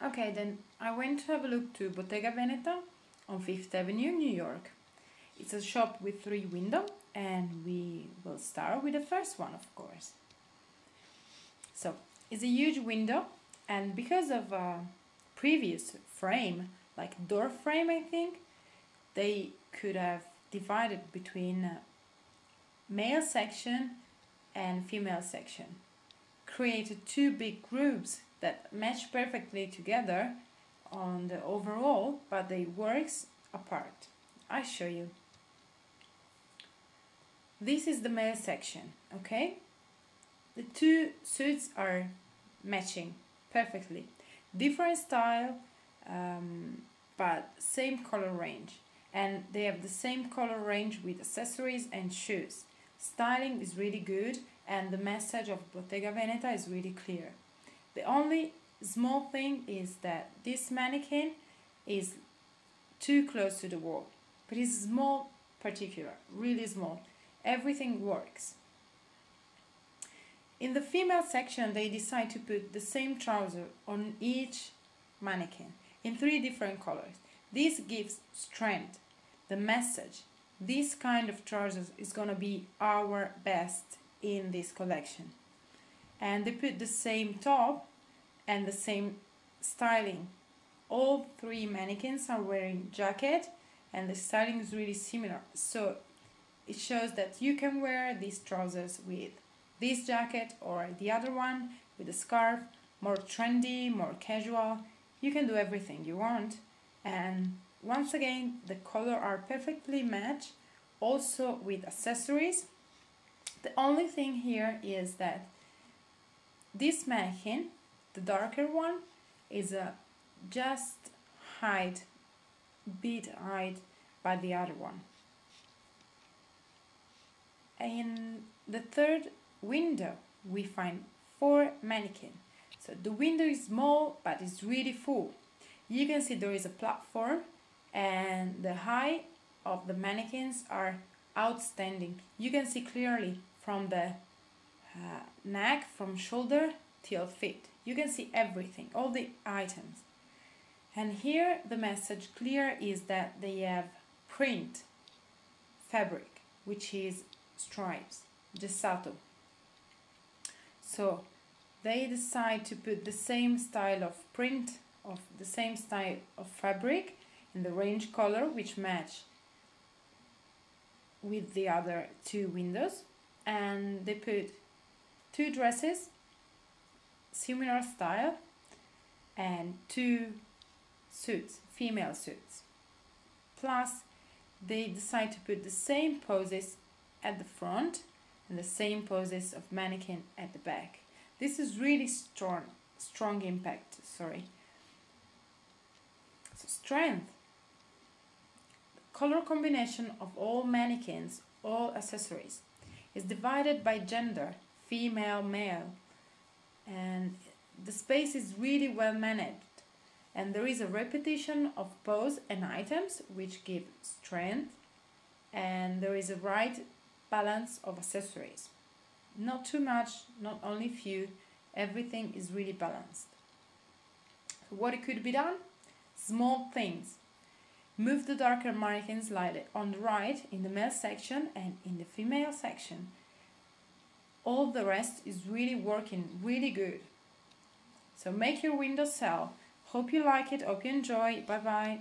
Okay, then I went to have a look to Bottega Veneta on Fifth Avenue, New York. It's a shop with three windows, and we will start with the first one, of course. So it's a huge window, and because of a previous frame, like door frame, I think, they could have divided between male section and female section. Created two big groups that match perfectly together on the overall, but they works apart. I show you. This is the male section, okay? The two suits are matching perfectly. Different style, um, but same color range. And they have the same color range with accessories and shoes. Styling is really good and the message of Bottega Veneta is really clear. The only small thing is that this mannequin is too close to the wall, but it's small particular, really small. Everything works. In the female section, they decide to put the same trouser on each mannequin in three different colors. This gives strength, the message. This kind of trousers is gonna be our best in this collection and they put the same top and the same styling. All three mannequins are wearing jacket and the styling is really similar. So it shows that you can wear these trousers with this jacket or the other one with a scarf, more trendy, more casual. You can do everything you want. And once again, the color are perfectly matched also with accessories. The only thing here is that this mannequin, the darker one, is a just height, bit height by the other one. In the third window, we find four mannequins. So the window is small, but it's really full. You can see there is a platform and the height of the mannequins are outstanding. You can see clearly from the uh, neck from shoulder till feet. You can see everything, all the items. And here the message clear is that they have print fabric, which is stripes, gessato. So they decide to put the same style of print of the same style of fabric in the range color which match with the other two windows and they put two dresses, similar style, and two suits, female suits. Plus, they decide to put the same poses at the front and the same poses of mannequin at the back. This is really strong, strong impact, sorry. So strength. color combination of all mannequins, all accessories, is divided by gender female, male. And the space is really well managed. And there is a repetition of pose and items which give strength. And there is a right balance of accessories. Not too much, not only few, everything is really balanced. What could be done? Small things. Move the darker mannequins slightly on the right in the male section and in the female section all the rest is really working really good. So make your window sell. Hope you like it, hope you enjoy. Bye bye.